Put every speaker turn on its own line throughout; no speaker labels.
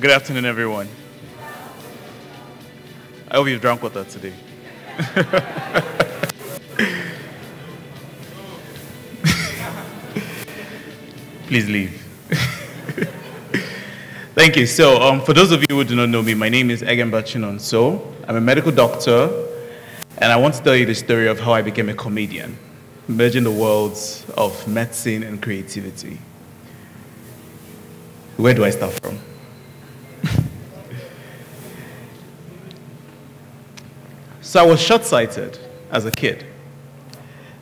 Good afternoon, everyone. I hope you've drunk with us today. Please leave. Thank you. So, um, for those of you who do not know me, my name is Egemba Chinon. So, I'm a medical doctor, and I want to tell you the story of how I became a comedian, merging the worlds of medicine and creativity. Where do I start from? So, I was short sighted as a kid,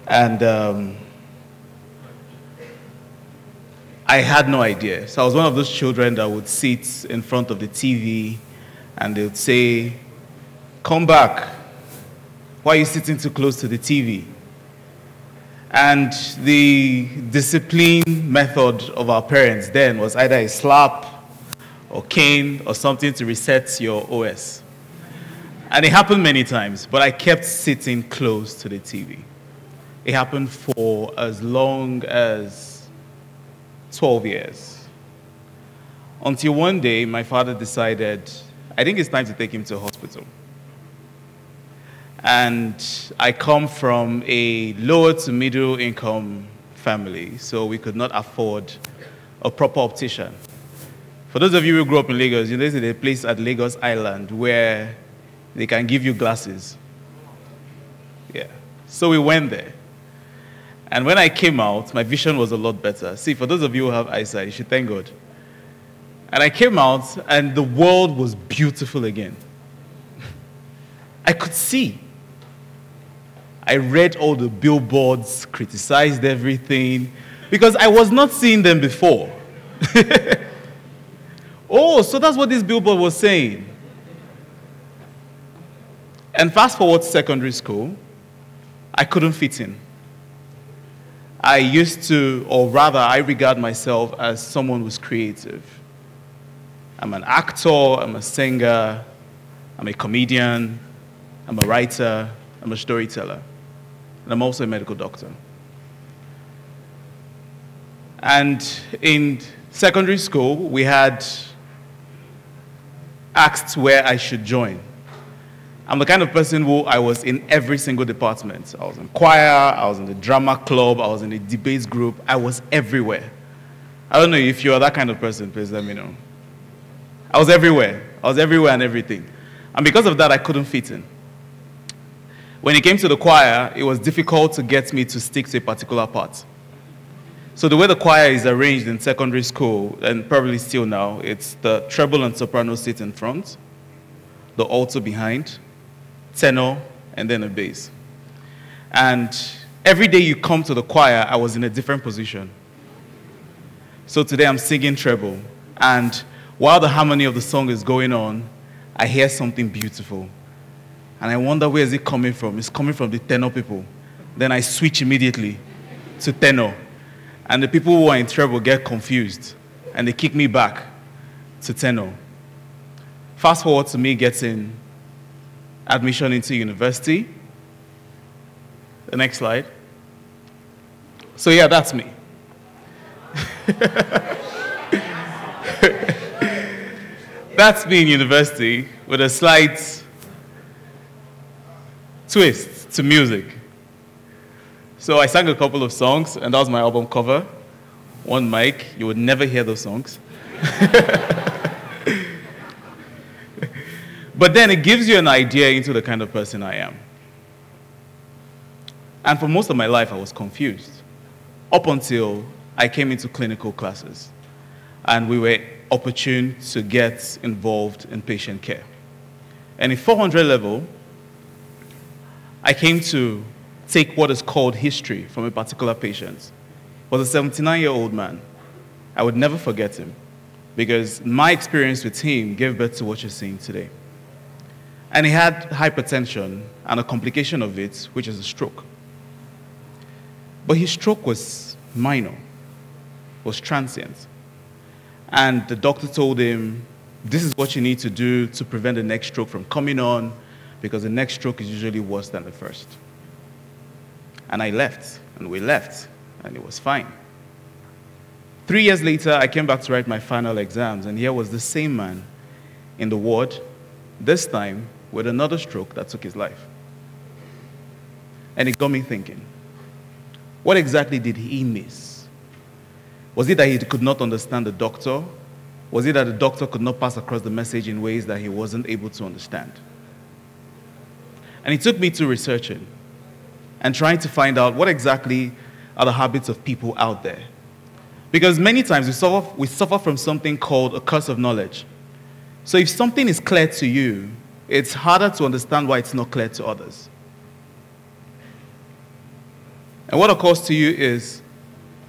and um, I had no idea. So I was one of those children that would sit in front of the TV and they would say, Come back. Why are you sitting too close to the TV? And the discipline method of our parents then was either a slap or cane or something to reset your OS. And it happened many times, but I kept sitting close to the TV. It happened for as long as 12 years. Until one day, my father decided, I think it's time to take him to hospital. And I come from a lower to middle income family, so we could not afford a proper optician. For those of you who grew up in Lagos, you know, a place at Lagos Island where they can give you glasses. Yeah. So we went there. And when I came out, my vision was a lot better. See, for those of you who have eyesight, you should thank God. And I came out, and the world was beautiful again. I could see. I read all the billboards, criticized everything, because I was not seeing them before. oh, so that's what this billboard was saying. And fast forward to secondary school, I couldn't fit in. I used to, or rather, I regard myself as someone who's creative. I'm an actor, I'm a singer, I'm a comedian, I'm a writer, I'm a storyteller, and I'm also a medical doctor. And in secondary school, we had asked where I should join. I'm the kind of person who I was in every single department. I was in choir, I was in the drama club, I was in the debates group, I was everywhere. I don't know if you're that kind of person, please let me know. I was everywhere. I was everywhere and everything. And because of that, I couldn't fit in. When it came to the choir, it was difficult to get me to stick to a particular part. So the way the choir is arranged in secondary school, and probably still now, it's the treble and soprano sit in front, the alto behind, tenor, and then a bass. And every day you come to the choir, I was in a different position. So today I'm singing treble. And while the harmony of the song is going on, I hear something beautiful. And I wonder where is it coming from? It's coming from the tenor people. Then I switch immediately to tenor. And the people who are in treble get confused. And they kick me back to tenor. Fast forward to me getting admission into university. The next slide. So, yeah, that's me. that's me in university with a slight twist to music. So, I sang a couple of songs, and that was my album cover. One mic, you would never hear those songs. But then it gives you an idea into the kind of person I am. And for most of my life, I was confused up until I came into clinical classes and we were opportune to get involved in patient care. And in 400 level, I came to take what is called history from a particular patient. It was a 79 year old man. I would never forget him because my experience with him gave birth to what you're seeing today. And he had hypertension and a complication of it, which is a stroke. But his stroke was minor, was transient. And the doctor told him, This is what you need to do to prevent the next stroke from coming on, because the next stroke is usually worse than the first. And I left, and we left, and it was fine. Three years later, I came back to write my final exams, and here was the same man in the ward, this time with another stroke that took his life. And it got me thinking what exactly did he miss? Was it that he could not understand the doctor? Was it that the doctor could not pass across the message in ways that he wasn't able to understand? And it took me to researching and trying to find out what exactly are the habits of people out there. Because many times we suffer, we suffer from something called a curse of knowledge. So if something is clear to you, it's harder to understand why it's not clear to others. And what occurs to you is,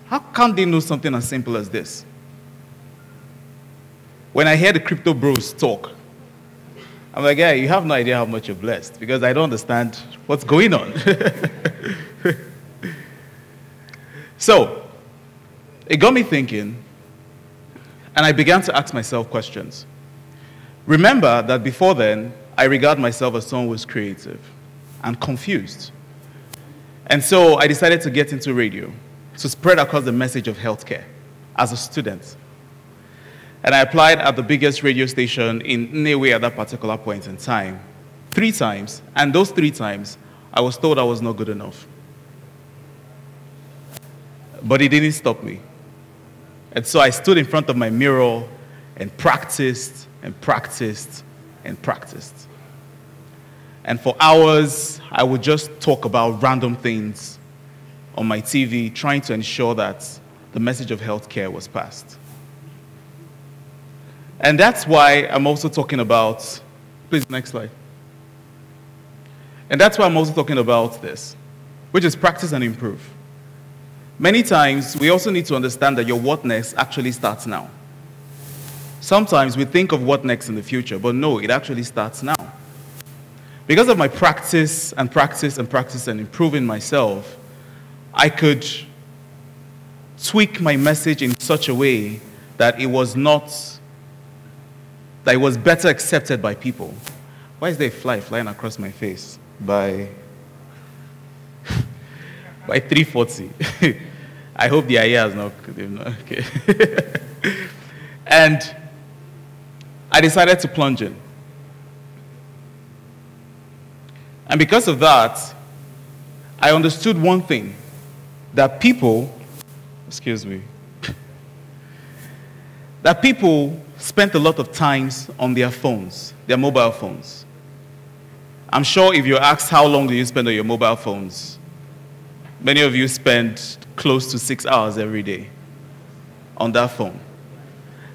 how can they know something as simple as this? When I hear the crypto bros talk, I'm like, yeah, you have no idea how much you're blessed because I don't understand what's going on. so, it got me thinking, and I began to ask myself questions. Remember that before then, I regard myself as someone who's creative and confused. And so I decided to get into radio to spread across the message of healthcare as a student. And I applied at the biggest radio station in Nnewi at that particular point in time, three times. And those three times, I was told I was not good enough. But it didn't stop me. And so I stood in front of my mirror and practiced and practiced and practiced. And for hours, I would just talk about random things on my TV, trying to ensure that the message of healthcare was passed. And that's why I'm also talking about, please, next slide. And that's why I'm also talking about this, which is practice and improve. Many times, we also need to understand that your what next actually starts now. Sometimes we think of what next in the future, but no, it actually starts now. Because of my practice and practice and practice and improving myself, I could tweak my message in such a way that it was not, that it was better accepted by people. Why is there a fly flying across my face by, by 340? I hope the IA is not, okay. and I decided to plunge in. And because of that, I understood one thing that people, excuse me, that people spent a lot of times on their phones, their mobile phones. I'm sure if you're asked how long do you spend on your mobile phones, many of you spend close to six hours every day on that phone.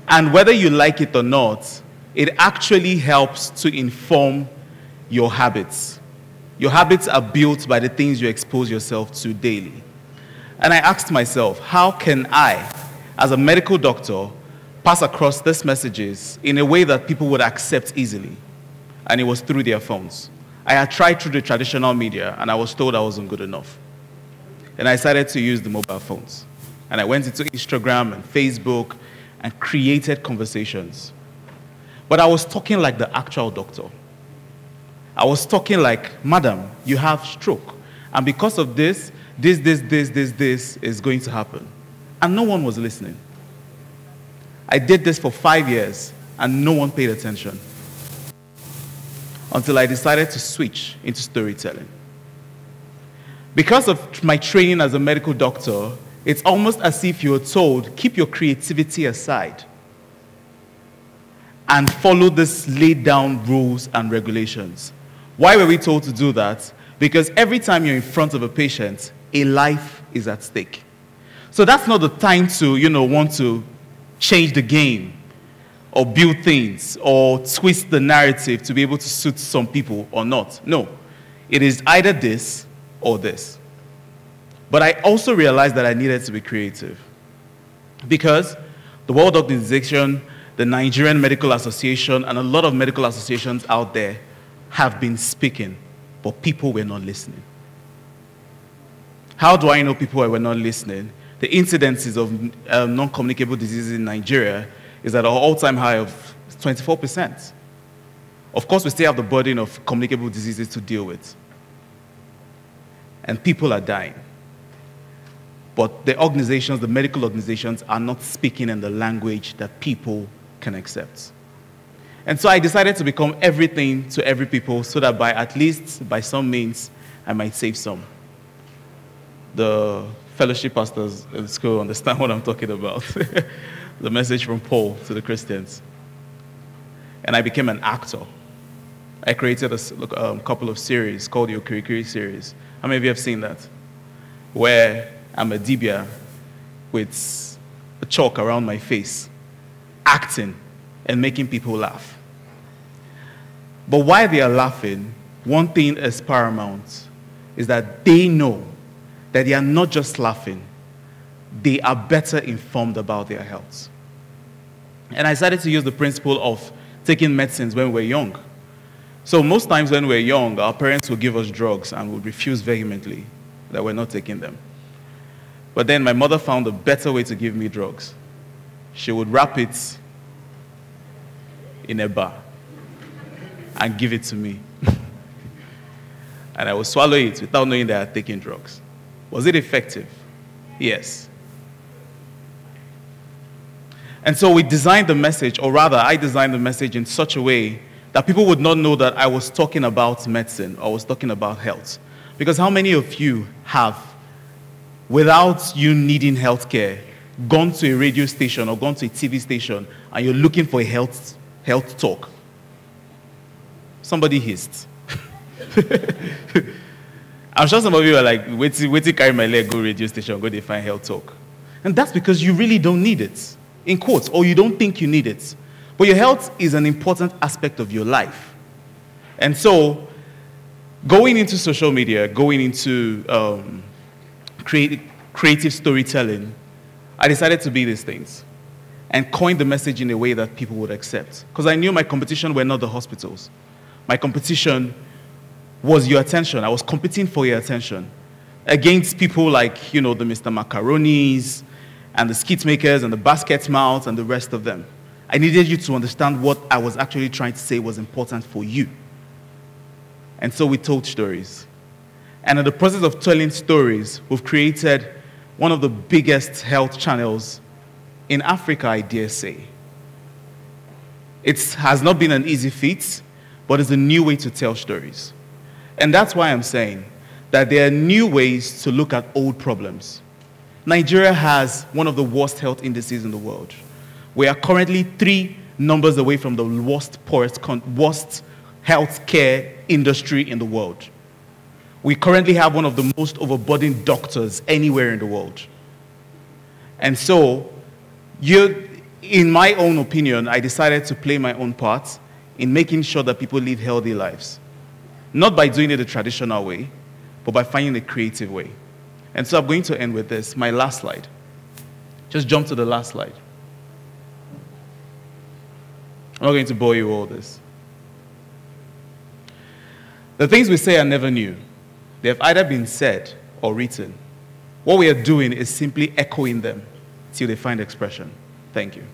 And whether you like it or not, it actually helps to inform your habits. Your habits are built by the things you expose yourself to daily. And I asked myself, how can I, as a medical doctor, pass across these messages in a way that people would accept easily? And it was through their phones. I had tried through the traditional media, and I was told I wasn't good enough. And I decided to use the mobile phones. And I went into Instagram and Facebook and created conversations. But I was talking like the actual doctor. I was talking like, Madam, you have stroke. And because of this, this, this, this, this, this is going to happen. And no one was listening. I did this for five years, and no one paid attention. Until I decided to switch into storytelling. Because of my training as a medical doctor, it's almost as if you're told, keep your creativity aside and follow these laid down rules and regulations. Why were we told to do that? Because every time you're in front of a patient, a life is at stake. So that's not the time to, you know, want to change the game or build things or twist the narrative to be able to suit some people or not. No. It is either this or this. But I also realized that I needed to be creative. Because the World Organization, the Nigerian Medical Association, and a lot of medical associations out there have been speaking, but people were not listening. How do I know people were not listening? The incidences of um, non communicable diseases in Nigeria is at an all time high of 24%. Of course, we still have the burden of communicable diseases to deal with. And people are dying. but the organizations, the medical organizations, are not speaking in the language that people can accept. And so I decided to become everything to every people so that by at least by some means I might save some. The fellowship pastors in school understand what I'm talking about. the message from Paul to the Christians. And I became an actor. I created a um, couple of series called the Okirikiri series. How many of you have seen that? Where I'm a dibia with a chalk around my face, acting and making people laugh. But while they are laughing, one thing is paramount is that they know that they are not just laughing, they are better informed about their health. And I decided to use the principle of taking medicines when we're young. So most times when we're young, our parents will give us drugs and would refuse vehemently that we're not taking them. But then my mother found a better way to give me drugs. She would wrap it in a bar and give it to me. and I would swallow it without knowing that I had taken drugs. Was it effective? Yes. And so we designed the message, or rather, I designed the message in such a way that people would not know that I was talking about medicine or was talking about health. Because how many of you have, without you needing health care, gone to a radio station or gone to a TV station and you're looking for a health, health talk? Somebody hissed. I'm sure some of you are like, wait till, wait till carry my leg, go radio station, go to find health talk. And that's because you really don't need it, in quotes, or you don't think you need it. But your health is an important aspect of your life. And so, going into social media, going into um, creative, creative storytelling, I decided to be these things and coin the message in a way that people would accept. Because I knew my competition were not the hospitals. My competition was your attention. I was competing for your attention against people like, you know, the Mr. Macaronis and the skit makers and the Basketmouths and the rest of them. I needed you to understand what I was actually trying to say was important for you. And so we told stories. And in the process of telling stories, we've created one of the biggest health channels in Africa, I dare say. It has not been an easy feat, but it's a new way to tell stories. And that's why I'm saying that there are new ways to look at old problems. Nigeria has one of the worst health indices in the world. We are currently three numbers away from the worst, poorest, worst healthcare industry in the world. We currently have one of the most overburdened doctors anywhere in the world. And so, you, in my own opinion, I decided to play my own part in making sure that people live healthy lives. Not by doing it the traditional way, but by finding a creative way. And so I'm going to end with this, my last slide. Just jump to the last slide. I'm not going to bore you all this. The things we say are never new. They have either been said or written. What we are doing is simply echoing them till they find expression. Thank you.